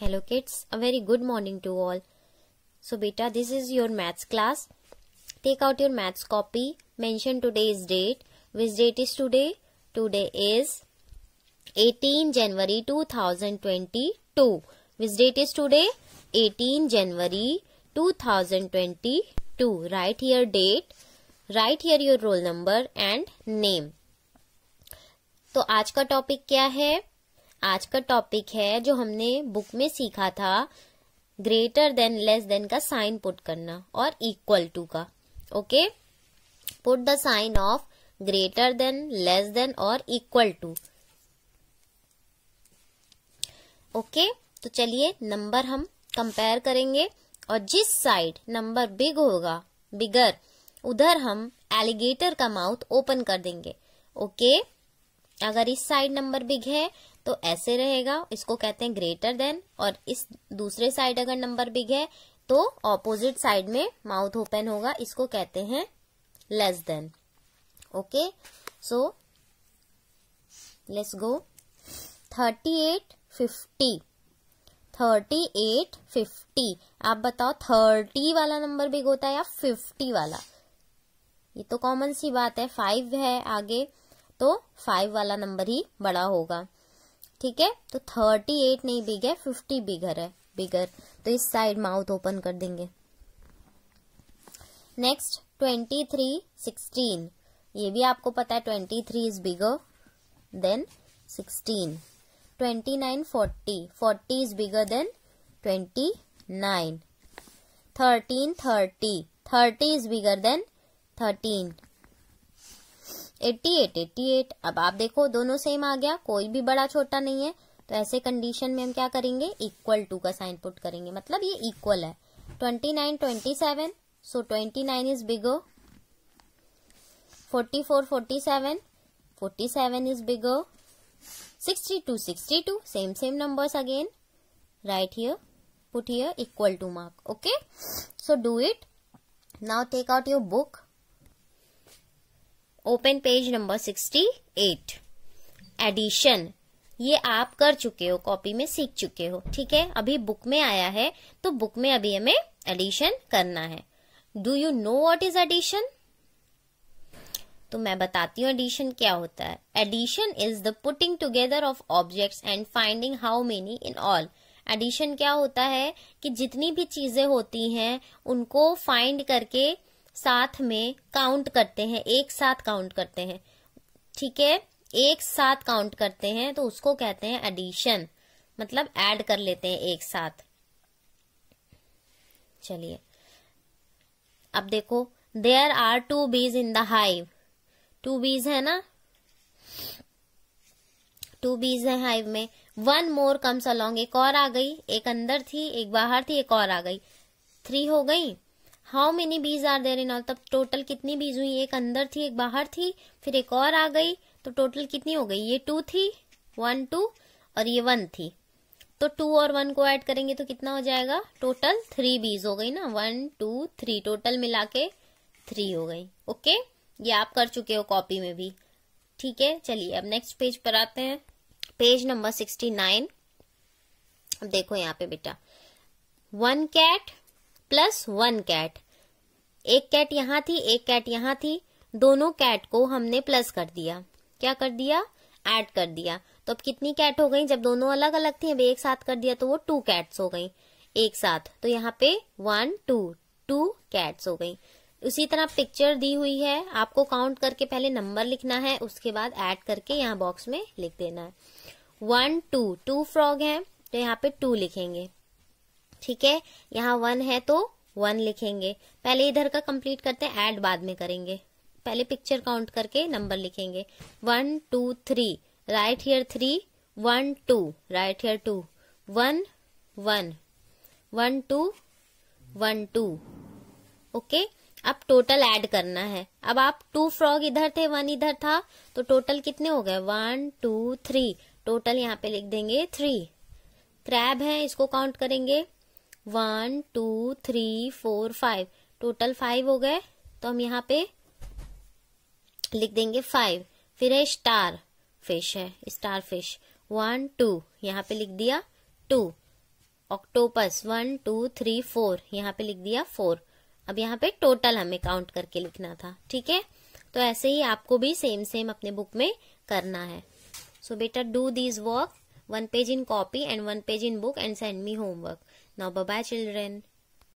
Hello kids a very good morning to all so बेटा this is your maths class take out your maths copy mention today is date which date is today today is 18 January 2022 thousand date is today 18 January 2022 right here date right here your roll number and name तो आज का topic क्या है? आज का topic है जो हमने बुक में सीखा था ग्रेटर देन लेस देन का साइन पुट करना और इक्वल टू का okay put the sign of greater than less than और इक्वल टू ओके तो चलिए नंबर हम कंपेयर करेंगे और जिस साइड नंबर बिग होगा बिगर उधर हम एलिगेटर का माउथ ओपन कर देंगे ओके okay? अगर इस साइड नंबर बिग है तो ऐसे रहेगा। इसको कहते हैं ग्रेटर देन और इस दूसरे साइड अगर नंबर बिग है तो ऑपोजिट साइड में माउथ ओपन होगा। इसको कहते हैं less than okay so let's go thirty eight fifty thirty eight fifty आप बताओ थर्टी वाला नंबर बिग होता है या फिफ्टी वाला? ये तो कॉमन सी बात है। फाइव है आगे तो फाइव वाला नंबर ही बड़ा होगा। ठीक है? तो थर्टी एट नहीं बिग है फिफ्टी बिगर है, बिगर। तो इस साइड माउथ ओपन कर देंगे। नेक्स्ट ट्वेंटी थ्री सिक्सटीन ये भी आपको पता है twenty three is bigger than sixteen twenty nine forty forty is bigger than twenty nine thirteen thirty thirty is bigger than thirteen eighty eight eighty eight. अब आप देखो, दोनों सेम आ गया, कोई भी बड़ा छोटा नहीं है। तो ऐसे कंडीशन में हम क्या करेंगे? इक्वल टू का साइन पुट करेंगे। मतलब ये इक्वल है। Twenty nine twenty seven so twenty nine is bigger forty four forty seven forty seven is bigger sixty two sixty two same same numbers again right here put here equal to mark, okay? So do it. Now take out your book open page number sixty eight. Addition ये आप कर चुके हो copy में सीख चुके हो, ठीक है? अभी बुक में आया है तो बुक में अभी हमें एडिशन करना है। Do you know what is addition तो मैं बताती हूँ एडिशन क्या होता है। Addition is the putting together of objects and finding how many in all addition क्या होता है कि जितनी भी चीज़ें होती हैं, उनको फाइंड करके साथ में काउंट करते हैं, एक साथ काउंट करते हैं। ठीक है? एक साथ काउंट करते हैं तो उसको कहते हैं एडिशन मतलब ऐड कर लेते हैं एक साथ। चलिए। अब देखो there are two bees in the hive two bees है ना? टू बीज है हाइव में। वन मोर कम्स अलोंग एक और आ गई, एक अंदर थी, एक बाहर थी, एक और आ गई। थ्री हो गई? How many bees are there in all? तब टोटल कितनी बीज हुई? एक अंदर थी, एक बाहर थी, फिर एक और आ गई तो टोटल कितनी हो गई? ये टू थी वन टू और ये वन थी। तो टू और वन को ऐड करेंगे तो कितना हो जाएगा? टोटल थ्री बीज हो गई ना? वन टू थ्री टोटल मिला के थ्री हो गई। ओके ये आप कर चुके हो कॉपी में भी। ठीक है? चलिए, अब नेक्स्ट पेज पर आते हैं। पेज नंबर सिक्सटी नाइन अब देखो यहाँ पे बेटा। One cat plus one cat. एक कैट यहाँ थी, एक कैट यहाँ थी। दोनों कैट को हमने प्लस कर दिया। क्या कर दिया? ऐड कर दिया। तो अब कितनी कैट हो गई? जब दोनों अलग अलग थी, अब एक साथ कर दिया तो वो टू कैट्स हो गई। एक साथ। तो यहाँ पे वन, टू टू कैट्स हो गई। उसी तरह पिक्चर दी हुई है। आपको काउंट करके पहले नंबर लिखना है, उसके बाद ऐड करके यहाँ बॉक्स में लिख देना है। वन, टू टू फ्रॉग है तो यहाँ पे टू लिखेंगे। ठीक है? यहाँ वन है तो वन लिखेंगे। पहले इधर का कंप्लीट करते हैं ऐड बाद में करेंगे। पहले पिक्चर काउंट करके नंबर लिखेंगे। One two three right here three one two right here two one one one two one two okay अब टोटल ऐड करना है। अब आप टू फ्रॉग इधर थे वन इधर था तो टोटल कितने हो गए? वन टू थ्री टोटल यहाँ पे लिख देंगे थ्री क्रैब है, इसको काउंट करेंगे। One, two, three, four, five. Total five हो गए। तो हम यहाँ पे लिख देंगे फाइव। फिर है स्टार फ़िश है, स्टार फ़िश। One, two. यहाँ पे लिख दिया two. Octopus, one, two, three, four. यहाँ पे लिख दिया फोर। अब यहाँ पे टोटल हमें काउंट करके लिखना था, ठीक है? तो ऐसे ही आपको भी सेम सेम अपने बुक में करना है। सो बेटा do this work one page in copy and one page in book and send me homework. Now bye bye children